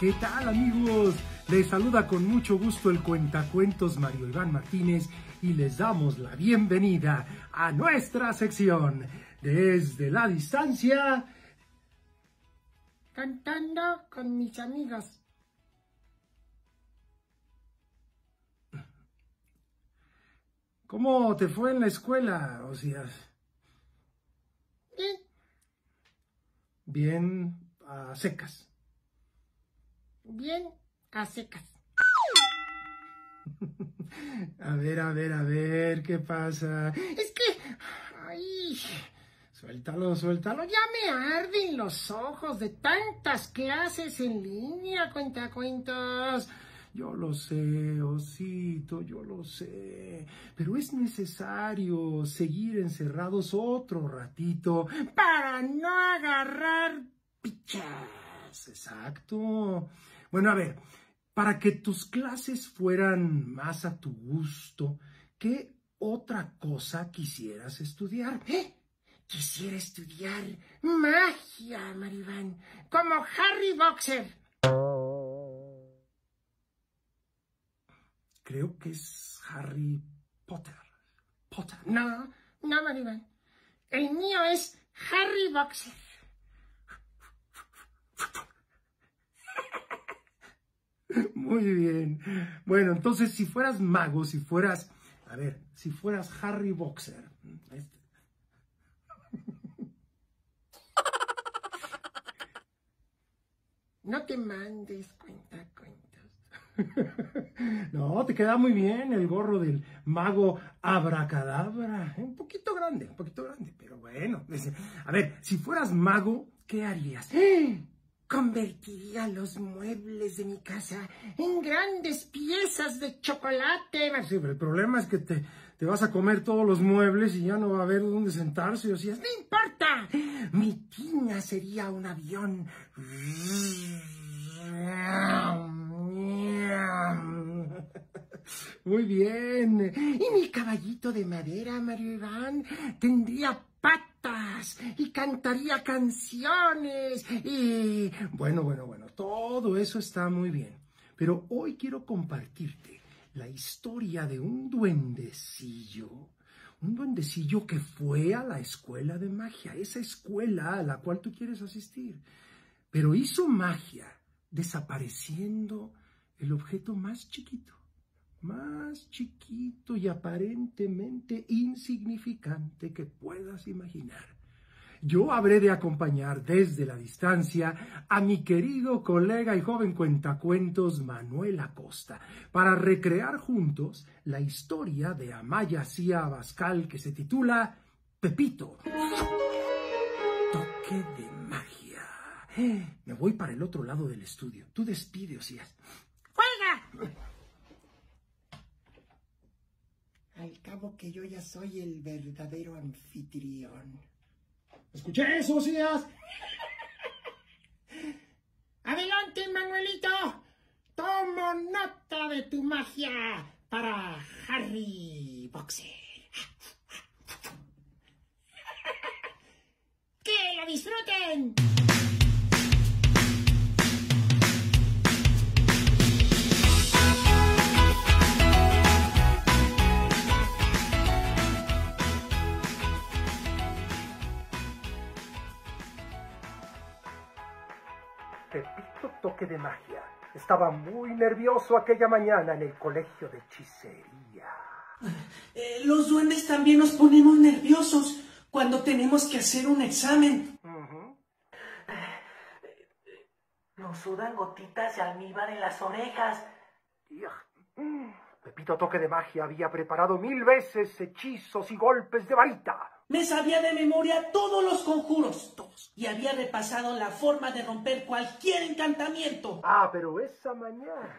¿Qué tal amigos? Les saluda con mucho gusto el cuentacuentos Mario Iván Martínez y les damos la bienvenida a nuestra sección desde la distancia cantando con mis amigos. ¿Cómo te fue en la escuela, Osías? Bien, Bien a secas. Bien a secas. A ver, a ver, a ver, ¿qué pasa? Es que, ay, Suéltalo, suéltalo. ya me arden los ojos de tantas clases en línea, cuentacuentos. Yo lo sé, Osito, yo lo sé. Pero es necesario seguir encerrados otro ratito Para no agarrar pichas. Exacto. Bueno, a ver, para que tus clases fueran más a tu gusto, ¿qué otra cosa quisieras estudiar? ¿Eh? Quisiera estudiar magia, Maribán, como Harry Boxer. Creo que es Harry Potter. Potter. No, no, Maribán. El mío es Harry Boxer. Muy bien. Bueno, entonces si fueras mago, si fueras, a ver, si fueras Harry Boxer. este- No te mandes cuentacuentos. No, te queda muy bien el gorro del mago abracadabra. Un poquito grande, un poquito grande, pero bueno. A ver, si fueras mago, ¿qué harías? Convertiría los muebles de mi casa en grandes piezas de chocolate. Sí, pero el problema es que te, te vas a comer todos los muebles y ya no va a haber dónde sentarse. O sea, No importa. Mi tina sería un avión. muy bien. Y mi caballito de madera, Mario Iván, tendría patas y cantaría canciones y... Bueno, bueno, bueno, todo eso está muy bien. Pero hoy quiero compartirte la historia de un duendecillo. Un duendecillo que fue a la escuela de magia, esa escuela a la cual tú quieres asistir. Pero hizo magia desapareciendo el objeto más chiquito, más chiquito y aparentemente insignificante que puedas imaginar. Yo habré de acompañar desde la distancia a mi querido colega y joven cuentacuentos Manuel Acosta para recrear juntos la historia de Amaya Cía Abascal que se titula Pepito. Toque de magia. Me voy para el otro lado del estudio. Tú despide, Osías. ¡Juega! Al cabo que yo ya soy el verdadero anfitrión. ¿Escuché eso, Osías? Adelante, Manuelito. Tomo nota de tu magia para Harry Boxer. ¡Que lo disfruten! De Magia estaba muy nervioso aquella mañana en el colegio de hechicería. Eh, los duendes también nos ponemos nerviosos cuando tenemos que hacer un examen. Nos sudan gotitas de almíbar en las orejas. Pepito Toque de Magia había preparado mil veces hechizos y golpes de varita. Me sabía de memoria todos los conjuros, y había repasado la forma de romper cualquier encantamiento. Ah, pero esa mañana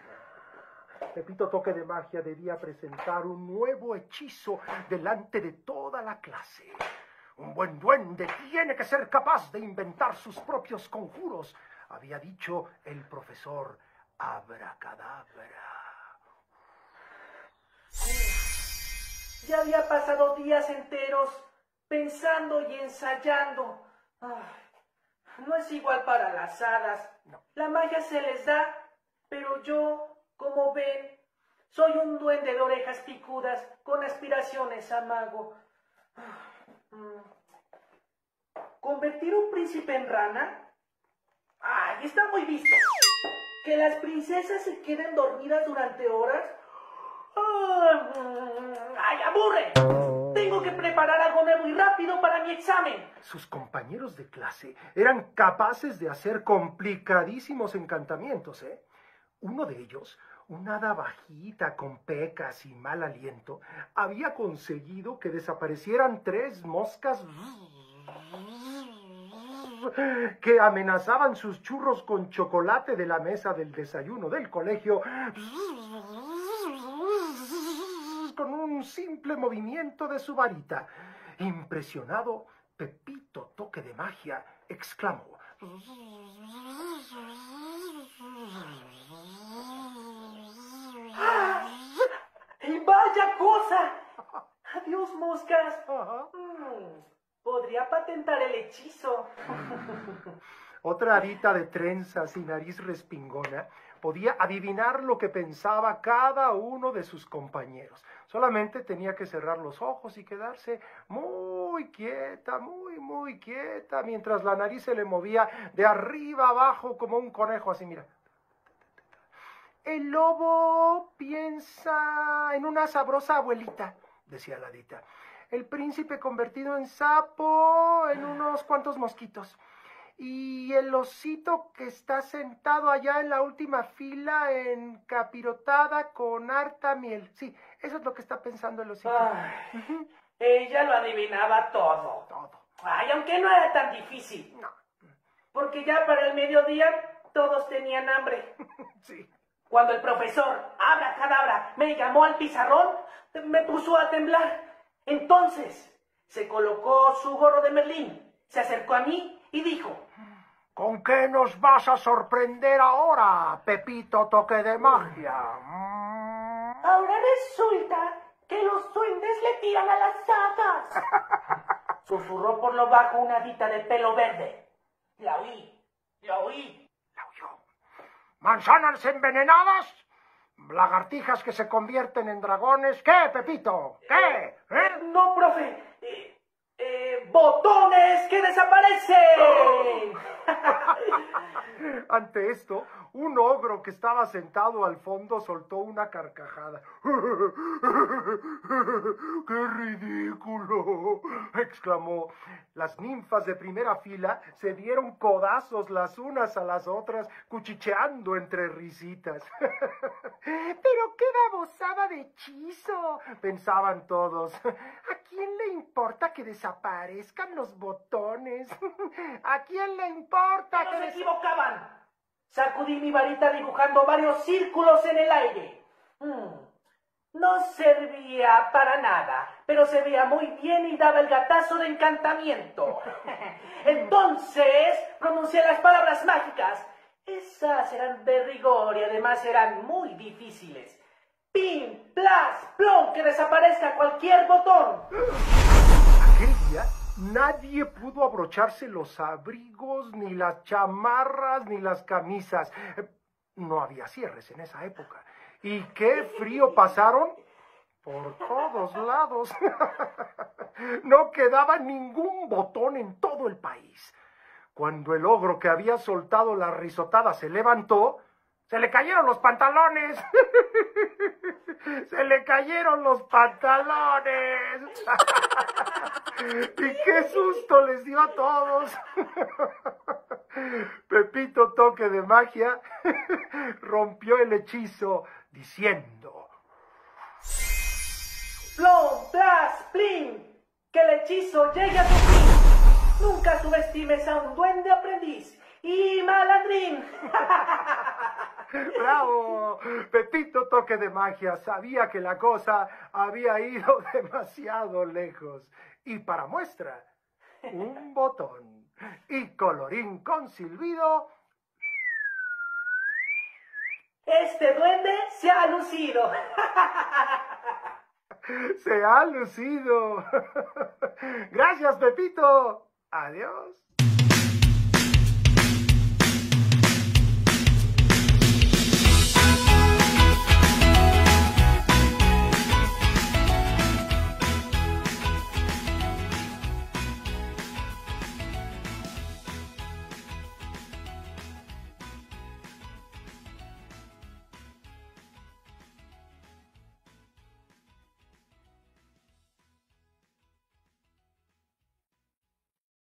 Pepito Toque de Magia debía presentar un nuevo hechizo delante de toda la clase. Un buen duende tiene que ser capaz de inventar sus propios conjuros, había dicho el profesor Abracadabra. Ya había pasado días enteros pensando y ensayando. Ay, no es igual para las hadas. La magia se les da, pero yo, como ven, soy un duende de orejas picudas con aspiraciones a mago. ¿Convertir un príncipe en rana? ¡Ay, está muy visto! ¿Que las princesas se queden dormidas durante horas? ¡Ay, aburre! Tengo que preparar algo nuevo y rápido para mi examen. Sus compañeros de clase eran capaces de hacer complicadísimos encantamientos, ¿eh? Uno de ellos, una hada bajita con pecas y mal aliento, había conseguido que desaparecieran tres moscas que amenazaban sus churros con chocolate de la mesa del desayuno del colegio con un simple movimiento de su varita. Impresionado, Pepito Toque de Magia exclamó. ¡Y vaya cosa! Adiós, moscas. Mm, podría patentar el hechizo. Otra arita de trenzas y nariz respingona podía adivinar lo que pensaba cada uno de sus compañeros. Solamente tenía que cerrar los ojos y quedarse muy quieta, muy, muy quieta, mientras la nariz se le movía de arriba abajo como un conejo así, mira. El lobo piensa en una sabrosa abuelita, decía la dita. El príncipe convertido en sapo en unos cuantos mosquitos y el osito que está sentado allá en la última fila encapirotada con harta miel. Sí, eso es lo que está pensando el osito. Ella lo adivinaba todo. Todo. Ay, aunque no era tan difícil. No. Porque ya para el mediodía todos tenían hambre. Sí. Cuando el profesor, abra cadabra, me llamó al pizarrón, me puso a temblar. Entonces se colocó su gorro de Merlín, se acercó a mí y dijo, ¿Con qué nos vas a sorprender ahora, Pepito Toque de Magia? Mm. Ahora resulta que los duendes le tiran a las hadas. Susurró por lo bajo una dita de pelo verde. La oí, la oí. La oyó. ¿Manzanas envenenadas? ¿Lagartijas que se convierten en dragones? ¿Qué, Pepito? ¿Qué? ¿Eh? No, profe. Eh, botones que desaparecen. Ante esto, un ogro que estaba sentado al fondo soltó una carcajada. ¡Qué ridículo! exclamó. Las ninfas de primera fila se dieron codazos las unas a las otras, cuchicheando entre risitas. Pero qué babosada de hechizo, pensaban todos. ¿A quién le importa que desaparezcan los botones? ¿A quién le importa No que se des- equivocaban. Sacudí mi varita dibujando varios círculos en el aire. Mm, No servía para nada, pero se veía muy bien y daba el gatazo de encantamiento. Entonces pronuncié las palabras mágicas. Esas eran de rigor y además eran muy difíciles. Pin, plas, plom, que desaparezca cualquier botón. Aquel día nadie pudo abrocharse los abrigos, ni las chamarras, ni las camisas. No había cierres en esa época. ¿Y qué frío pasaron? Por todos lados. No quedaba ningún botón en todo el país. Cuando el ogro que había soltado la risotada se levantó, se le cayeron los pantalones. Se le cayeron los pantalones. Y qué susto les dio a todos. Pepito Toque de Magia rompió el hechizo diciendo, Plom, plas, plin, que el hechizo llegue a su fin. Nunca subestimes a un duende aprendiz y malandrín. ¡Bravo! Pepito Toque de Magia sabía que la cosa había ido demasiado lejos. Y para muestra, un botón. Y colorín con silbido, Este duende se ha lucido. se ha lucido. Gracias, Pepito. Adiós.